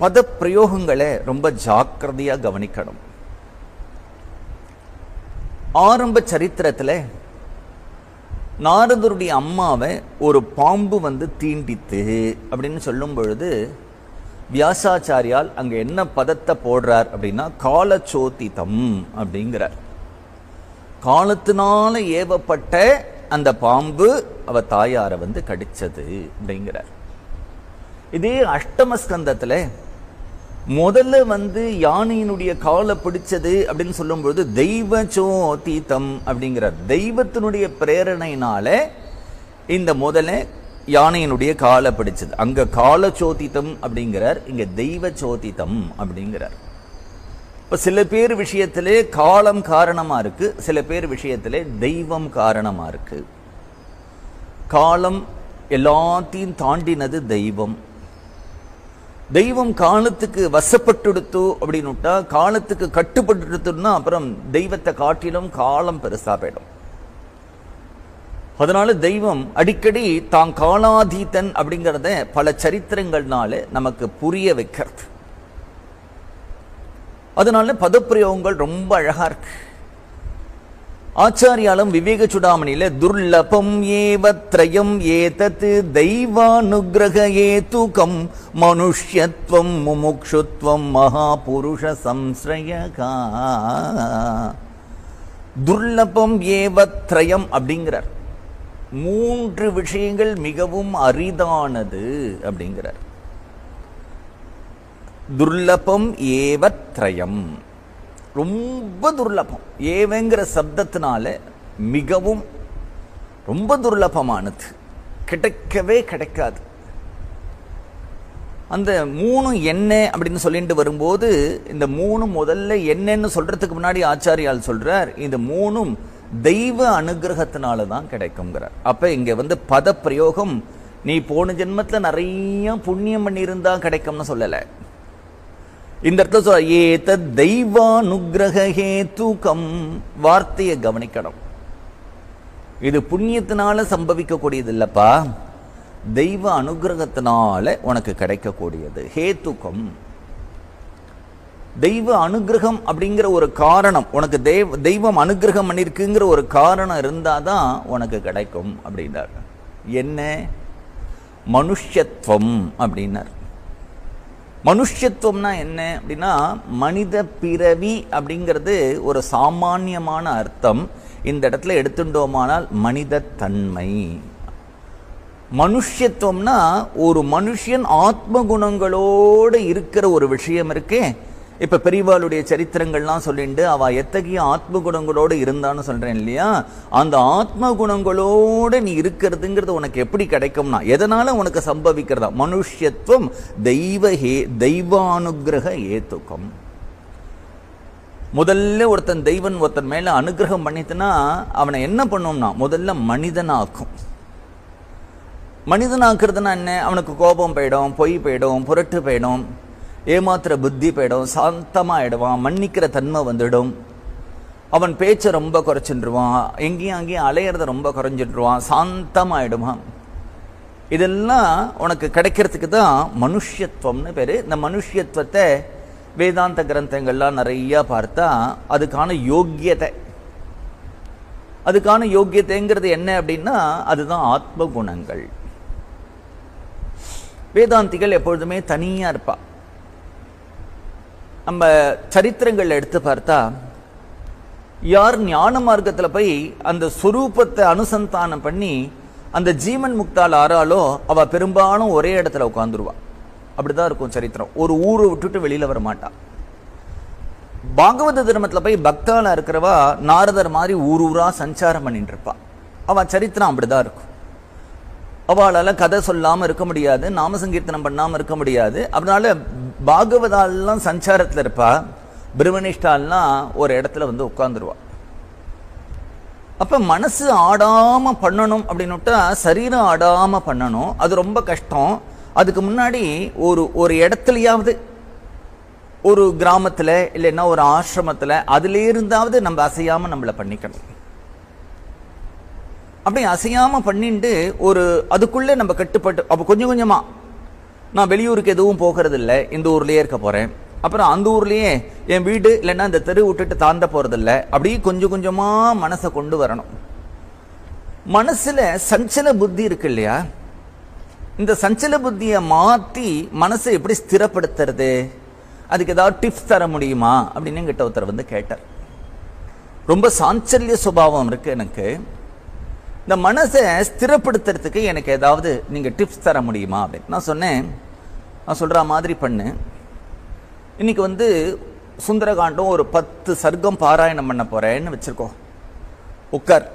பத பிரயோகங்களை ரொம்ப ஜாக்கிரதையாக கவனிக்கணும். ஆரம்ப சரித்திரத்தில் நாரதருடைய அம்மாவை ஒரு பாம்பு வந்து தீண்டித்து அப்படின்னு சொல்லும் பொழுது வியாசாச்சாரியால் அங்கே என்ன பதத்தை போடுறார் அப்படின்னா காலச்சோதிதம் அப்படிங்கிறார். காலத்தினால ஏவப்பட்ட அந்த பாம்பு அவ தாயாரை வந்து கடிச்சது அப்படிங்கிறார். இதே அஷ்டமஸ்கந்தத்தில் முதல்ல வந்து யானையினுடைய காலை பிடிச்சது அப்படின்னு சொல்லும்பொழுது தெய்வ சோதீதம் அப்படிங்கிறார். தெய்வத்தினுடைய பிரேரணையினால இந்த முதல்ல யானையினுடைய காலை பிடிச்சது. அங்க கால சோதித்தம் அப்படிங்கிறார் இங்க தெய்வ சோதித்தம் அப்படிங்கிறார். இப்ப சில பேர் விஷயத்திலே காலம் காரணமா இருக்கு சில பேர் விஷயத்திலே தெய்வம் காரணமா இருக்கு. காலம் எல்லாத்தையும் தாண்டினது தெய்வம். தெய்வம் காலத்துக்கு வசப்பட்டுடுத்து அப்படின்னுட்டா காலத்துக்கு கட்டுப்பட்டுடுத்துன்னா அப்புறம் தெய்வத்தை காட்டிலும் காலம் பெருசா போயிடும். அதனால தெய்வம் அடிக்கடி தான் காலாதீதன் அப்படிங்கிறத பல சரித்திரங்கள்னால நமக்கு புரிய வைக்கிறது. அதனால பதப்பிரயோகங்கள் ரொம்ப அழகா இருக்கு. ஆச்சாரியாலும் விவேக சுடாமணியில துர்லபம் ஏவத்ரயம் ஏதத் தெய்வானுகிரக ஏதுகம் மனுஷ்யத்துவம் முமுக்ஷுத்வம் மகாபுருஷ சம்ஸ்ரயகா. துர்லபம் ஏவத்ரயம் அப்படிங்கிறார். மூன்று விஷயங்கள் மிகவும் அரிதானது அப்படிங்கிறார். துர்லபம் ஏவத்ரயம். ரொம்ப துர்லபம். ஏவங்கிற சப்தத்தினால மிகவும் ரொம்ப துர்லபமானது. கிடைக்கவே கிடைக்காது. அந்த மூணு என்ன அப்படின்னு சொல்லிட்டு வரும்போது இந்த மூணு முதல்ல என்னன்னு சொல்றதுக்கு முன்னாடி ஆச்சாரியால் சொல்றார் இந்த மூணும் தெய்வ அனுகிரகத்தினால தான் கிடைக்குங்கிறார் அப்ப இங்க வந்து பத பிரயோகம் நீ போன ஜென்மத்தில் நிறைய புண்ணியம் பண்ணியிருந்தா கிடைக்கும்னு சொல்லலை. இந்த இடத்துல சொல்ற ஏத தெய்வானுகிரக ஹேத்துகம் வார்த்தையை கவனிக்கணும். இது புண்ணியத்தினால சம்பவிக்கக்கூடியது இல்லப்பா தெய்வ அனுகிரகத்தினால உனக்கு கிடைக்கக்கூடியது. ஹேத்துக்கம் தெய்வ அனுகிரகம் அப்படிங்கிற ஒரு காரணம் உனக்கு தெய்வ தெய்வம் அனுகிரகம் பண்ணியிருக்குங்கிற ஒரு காரணம் இருந்தாதான் உனக்கு கிடைக்கும் அப்படின்னார். என்ன? மனுஷ்யத்துவம் அப்படின்னார். மனுஷத்துவம்னா என்ன அப்படின்னா மனித பிறவி அப்படிங்கிறது ஒரு சாமானியமான அர்த்தம். இந்த இடத்துல எடுத்துட்டோமானால் மனித தன்மை மனுஷத்துவம்னா ஒரு மனுஷன் ஆத்ம குணங்களோடு இருக்கிற ஒரு விஷயம் இருக்கே இப்ப பெரியவாளுடைய சரித்திரங்கள்லாம் சொல்லிட்டு அவ எத்தகைய ஆத்ம குணங்களோடு இருந்தான்னு சொல்றேன் இல்லையா? அந்த ஆத்ம குணங்களோடு நீ இருக்கிறதுங்கிறது உனக்கு எப்படி கிடைக்கும்னா எதனால உனக்கு சம்பவிக்கிறதா? மனுஷ்யத்துவம் தெய்வ ஹே தெய்வானுகிரக ஏத்துக்கம். முதல்ல ஒருத்தன் தெய்வன் ஒருத்தன் மேல அனுகிரகம் பண்ணிட்டுனா அவனை என்ன பண்ணும்னா முதல்ல மனிதனாக்கும். மனிதனாக்குறதுனா என்ன? அவனுக்கு கோபம் போயிடும் பொய் போயிடும் புரட்டு போயிடும். ஏமாத்துற புத்தி போயிடும் சாந்தமாயிடுவான் மன்னிக்கிற தன்மை வந்துடும். அவன் பேச்சை ரொம்ப குறைச்சிட்டுருவான் எங்கேயும் அங்கேயும் அலையிறத ரொம்ப குறைஞ்சிட்டுருவான் சாந்தமாயிடுவான். இதெல்லாம் உனக்கு கிடைக்கிறதுக்கு தான் மனுஷ்யத்துவம்னு பேர். இந்த மனுஷ்யத்துவத்தை வேதாந்த கிரந்தங்கள்லாம் நிறையா பார்த்தா அதுக்கான யோக்கியத்தை அதுக்கான யோக்கியத்தைங்கிறது என்ன அப்படின்னா அதுதான் ஆத்ம குணங்கள். வேதாந்திகள் எப்பொழுதுமே தனியாக இருப்பாள் நம்ம சரித்திரங்கள் எடுத்து பார்த்தா யார் ஞான மார்க்கத்தில் போய் அந்த சுரூபத்தை அனுசந்தானம் பண்ணி அந்த ஜீவன் முக்தால் ஆறாலோ அவ பெரும்பாலும் ஒரே இடத்துல உட்காந்துருவா அப்படிதான் இருக்கும் சரித்திரம். ஒரு ஊரை விட்டுட்டு வெளியில வர மாட்டான் பாகவத தர்மத்தில் போய் பக்தால இருக்கிறவா நாரதர் மாதிரி ஊர் ஊரா சஞ்சாரம் பண்ணிட்டு இருப்பா. அவன் சரித்திரம் அப்படிதான் இருக்கும். அவளால் கதை சொல்லாமல் இருக்க முடியாது நாம சங்கீர்த்தனம் இருக்க முடியாது. அதனால பாகவதாலெலாம் சஞ்சாரத்தில் இருப்பா பிரம்மனிஷ்டாலாம் ஒரு இடத்துல வந்து உட்காந்துருவாள் அப்போ மனசு ஆடாமல் பண்ணணும் அப்படின்னுட்டா சரீரம் ஆடாமல் பண்ணணும் அது ரொம்ப கஷ்டம். அதுக்கு முன்னாடி ஒரு ஒரு இடத்துலையாவது ஒரு கிராமத்தில் இல்லைன்னா ஒரு ஆசிரமத்தில் அதுலேருந்தாவது நம்ம அசையாமல் நம்மள பண்ணிக்கணும். அப்படி அசையாமல் பண்ணிட்டு ஒரு அதுக்குள்ளே நம்ம கட்டுப்பட்டு அப்போ கொஞ்சம் கொஞ்சமாக நான் வெளியூருக்கு எதுவும் போகிறதில்ல இந்த ஊர்லேயே இருக்க போகிறேன் அப்புறம் அந்த ஊர்லேயே என் வீடு இல்லைன்னா இந்த தெரு விட்டுட்டு தாண்ட போகிறதில்ல அப்படியே கொஞ்சம் கொஞ்சமாக மனசை கொண்டு வரணும். மனசில் சஞ்சல புத்தி இருக்கு இல்லையா? இந்த சஞ்சல புத்தியை மாற்றி மனசை எப்படி ஸ்திரப்படுத்துறது? அதுக்கு ஏதாவது டிப்ஸ் தர முடியுமா? அப்படின்னு என்கிட்ட ஒருத்தர் வந்து கேட்டார். ரொம்ப சாஞ்சல்ய சுபாவம் இருக்கு எனக்கு. இந்த மனசை ஸ்திரப்படுத்துறதுக்கு எனக்கு ஏதாவது நீங்கள் டிப்ஸ் தர முடியுமா அப்படின்னு. நான் சொன்னேன். நான் சொல்கிற மாதிரி பண்ணு. இன்னைக்கு வந்து சுந்தரகாண்டம் ஒரு பத்து சர்க்கம் பாராயணம் பண்ண போகிறேன்னு வச்சுருக்கோம். உட்கார்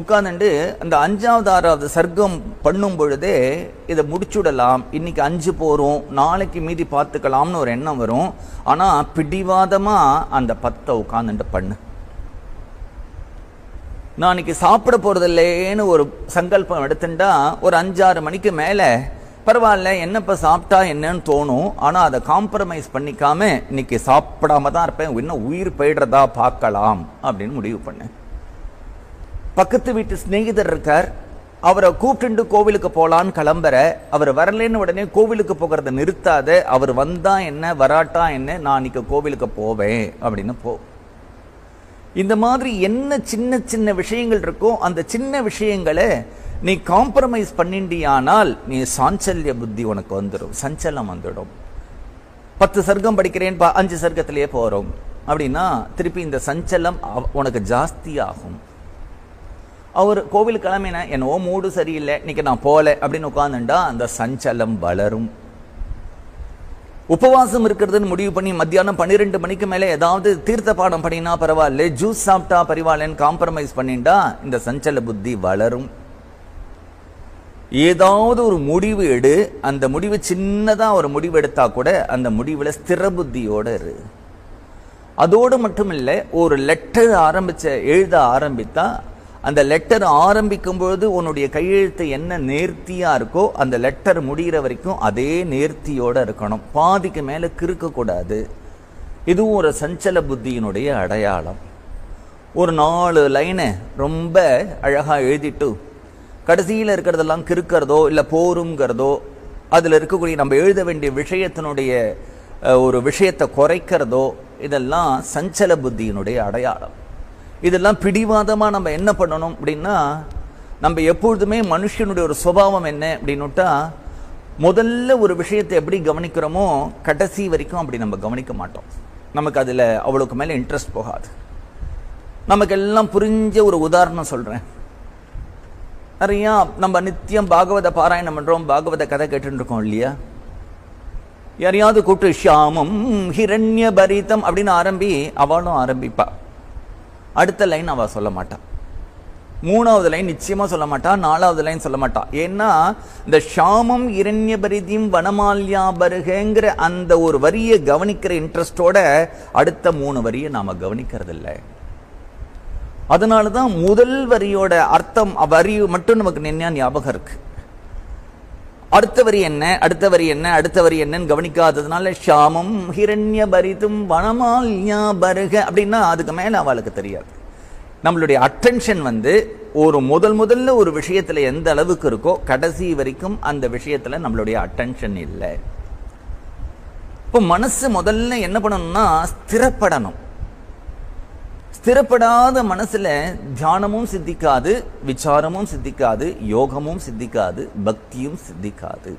உட்கார்ந்துட்டு அந்த அஞ்சாவது ஆறாவது சர்க்கம் பண்ணும் பொழுதே இதை முடிச்சுடலாம். இன்னைக்கு அஞ்சு போகிறோம் நாளைக்கு மீதி பார்த்துக்கலாம்னு ஒரு எண்ணம் வரும். ஆனால் பிடிவாதமாக அந்த பத்தை உட்காந்துட்டு பண்ணு. நான் இன்னைக்கு சாப்பிட போறதில்லேன்னு ஒரு சங்கல்பம் எடுத்துட்டா ஒரு அஞ்சாறு மணிக்கு மேலே பரவாயில்ல என்னப்போ சாப்பிட்டா என்னன்னு தோணும். ஆனால் அதை காம்ப்ரமைஸ் பண்ணிக்காம இன்னைக்கு சாப்பிடாம தான் இருப்பேன். இன்னும் உயிர் போயிடுறதா பார்க்கலாம் அப்படின்னு முடிவு பண்ணேன் பக்கத்து வீட்டு சிநேகிதர் இருக்கார். அவரை கூப்பிட்டு கோவிலுக்கு போகலான்னு கிளம்புற. அவர் வரலன்னு உடனே கோவிலுக்கு போகிறத நிறுத்தாத. அவர் வந்தா என்ன வராட்டா என்ன நான் இன்னைக்கு கோவிலுக்கு போவேன் அப்படின்னு போ இந்த மாதிரி என்ன சின்ன சின்ன விஷயங்கள் இருக்கோ அந்த சின்ன விஷயங்களை நீ காம்ப்ரமைஸ் பண்ணிண்டியானால் நீ சாஞ்சல்ய புத்தி உனக்கு வந்துடும் சஞ்சலம் வந்துடும். பத்து சர்க்கம் படிக்கிறேன் பா அஞ்சு சர்க்கத்திலேயே போறோம். அப்படின்னா திருப்பி இந்த சஞ்சலம் உனக்கு ஜாஸ்தி ஆகும் அவர் கோவில் கிளம்பின என்னவோ மூடு சரியில்லை இன்னைக்கு நான் போகல அப்படின்னு உட்காந்துட்டா அந்த சஞ்சலம் வளரும். உபவாசம் இருக்கிறதுன்னு முடிவு பண்ணி மத்தியானம் பன்னிரெண்டு மணிக்கு மேலே ஏதாவது தீர்த்த பாடம் பண்ணினா பரவாயில்ல. ஜூஸ் சாப்பிட்டா பரவாயில்லன்னு காம்ப்ரமைஸ் பண்ணிட்டா இந்த சஞ்சல புத்தி வளரும். ஏதாவது ஒரு முடிவு எடு. அந்த முடிவு சின்னதா ஒரு முடிவு எடுத்தா கூட அந்த முடிவுல ஸ்திர புத்தியோட இரு. அதோடு மட்டும் இல்லை ஒரு லெட்டர் ஆரம்பிச்ச எழுத ஆரம்பித்தா அந்த லெட்டர் ஆரம்பிக்கும் பொழுது உன்னுடைய கையெழுத்து என்ன நேர்த்தியா இருக்கோ அந்த லெட்டர் முடிகிற வரைக்கும் அதே நேர்த்தியோட இருக்கணும். பாதிக்கு மேல கிறுக்கக்கூடாது. இதுவும் ஒரு சஞ்சல புத்தியினுடைய அடையாளம். ஒரு நாலு லைனை ரொம்ப அழகாக எழுதிட்டு கடைசியில் இருக்கிறதெல்லாம் கிறுக்கிறதோ இல்லை போருங்கிறதோ அதில் இருக்கக்கூடிய நம்ம எழுத வேண்டிய விஷயத்தினுடைய ஒரு விஷயத்தை குறைக்கிறதோ இதெல்லாம் சஞ்சல புத்தியினுடைய அடையாளம். இதெல்லாம் பிடிவாதமாக நம்ம என்ன பண்ணணும் அப்படின்னா நம்ம எப்பொழுதுமே மனுஷனுடைய ஒரு சுபாவம் என்ன அப்படின்னுட்டா முதல்ல ஒரு விஷயத்தை எப்படி கவனிக்கிறோமோ கடைசி வரைக்கும் அப்படி நம்ம கவனிக்க மாட்டோம். நமக்கு அதில் அவ்வளோக்கு மேலே இன்ட்ரெஸ்ட் போகாது. நமக்கு எல்லாம் புரிஞ்ச ஒரு உதாரணம் சொல்கிறேன் நிறையா நம்ம நித்தியம் பாகவத பாராயணம் பண்ணுறோம் பாகவத கதை கேட்டுட்டு இருக்கோம் இல்லையா? யாரையாவது கூட்டு ஷியாமம் ஹிரண்ய பரிதம் அப்படின்னு ஆரம்பி அவளும் ஆரம்பிப்பா. அடுத்த லைன் அவள் சொல்ல மாட்டாள் மூணாவது லைன் நிச்சயமாக சொல்ல மாட்டா நாலாவது லைன் சொல்ல மாட்டா. ஏன்னா இந்த ஷாமம் இரண்யபரிதியும் வனமால்யா பருகங்கிற அந்த ஒரு வரியை கவனிக்கிற இன்ட்ரெஸ்டோட அடுத்த மூணு வரியை நாம் கவனிக்கிறது இல்லை அதனால தான் முதல் வரியோட அர்த்தம் வரி மட்டும் நமக்கு நின்னா ஞாபகம் இருக்குது அடுத்த வரி என்ன அடுத்த வரி என்ன அடுத்த வரி என்னன்னு கவனிக்காததுனால ஷாமம் ஹிரண்ய பரிதும் வனமால்யா பருக அப்படின்னா அதுக்கு மேல அவளுக்கு தெரியாது. நம்மளுடைய அட்டென்ஷன் வந்து ஒரு முதல் முதல்ல ஒரு விஷயத்துல எந்த அளவுக்கு இருக்கோ கடைசி வரைக்கும் அந்த விஷயத்துல நம்மளுடைய அட்டென்ஷன் இல்லை. இப்போ மனசு முதல்ல என்ன பண்ணணும்னா ஸ்திரப்படணும். ஸ்திரப்படாத மனசுல தியானமும் சித்திக்காது விசாரமும் சித்திக்காது யோகமும் சித்திக்காது பக்தியும் சித்திக்காது.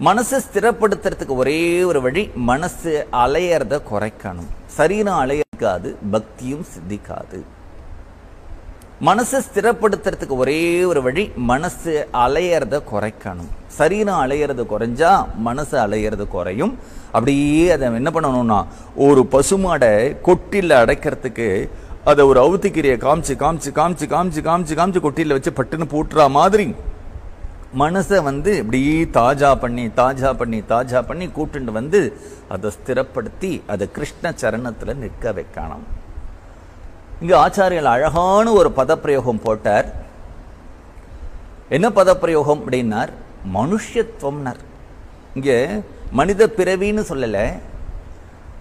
மனசை ஸ்திரப்படுத்துறதுக்கு ஒரே ஒரு வழி மனசு அலையறத குறைக்கணும். சரீரம் அலையிருக்காது பக்தியும் சித்திக்காது. மனசை ஸ்திரப்படுத்துறதுக்கு ஒரே ஒரு வழி மனசு அலையறத குறைக்கணும். சரீரம் அலையறது குறைஞ்சா மனசு அலையறது குறையும். அப்படியே அதை என்ன பண்ணணும்னா ஒரு பசுமாடை கொட்டில அடைக்கிறதுக்கு அதை ஒரு அவுத்திக்கிரியை காமிச்சு காமிச்சு காமிச்சு காமிச்சு காமிச்சு காமிச்சு கொட்டியில் வச்சு பட்டுன்னு போட்டுற மாதிரி மனசை வந்து இப்படி தாஜா பண்ணி தாஜா பண்ணி தாஜா பண்ணி கூட்டுண்டு வந்து அதை ஸ்திரப்படுத்தி அதை கிருஷ்ண சரணத்தில் நிற்க வைக்கணும். இங்கே ஆச்சாரியர் அழகான ஒரு பதப்பிரயோகம் போட்டார். என்ன பதப்பிரயோகம் அப்படின்னார்? மனுஷத்துவம்னார் இங்கே மனித பிறவின்னு சொல்லலை.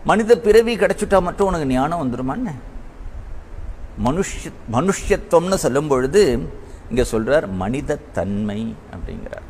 மனித பிறவி கிடைச்சிட்டா மட்டும் உனக்கு ஞானம் வந்துருமான்னு மனுஷ மனுஷத்துவம்னு சொல்லும் பொழுது இங்கே சொல்கிறார் மனித தன்மை அப்படிங்கிறார்.